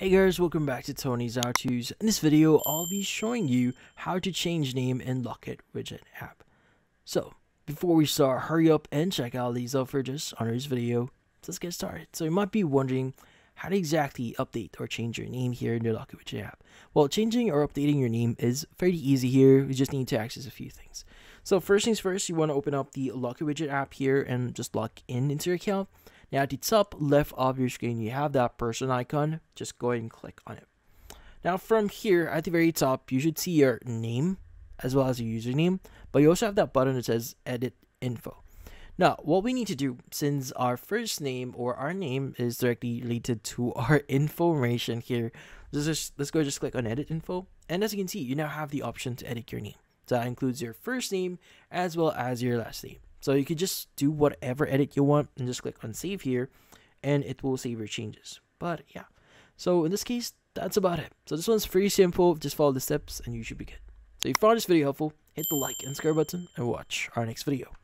Hey guys, welcome back to Tony's How To's. In this video, I'll be showing you how to change name in Locket widget app. So, before we start, hurry up and check out these just under this video. So let's get started. So you might be wondering how to exactly update or change your name here in the Locket widget app. Well, changing or updating your name is fairly easy here. You just need to access a few things. So first things first, you want to open up the Locket widget app here and just log in into your account. Now at the top left of your screen, you have that person icon. Just go ahead and click on it. Now from here, at the very top, you should see your name as well as your username, but you also have that button that says edit info. Now, what we need to do, since our first name or our name is directly related to our information here, let's, just, let's go just click on edit info. And as you can see, you now have the option to edit your name. So that includes your first name as well as your last name. So you could just do whatever edit you want and just click on save here and it will save your changes. But yeah, so in this case, that's about it. So this one's pretty simple. Just follow the steps and you should be good. So if you found this video helpful, hit the like and subscribe button and watch our next video.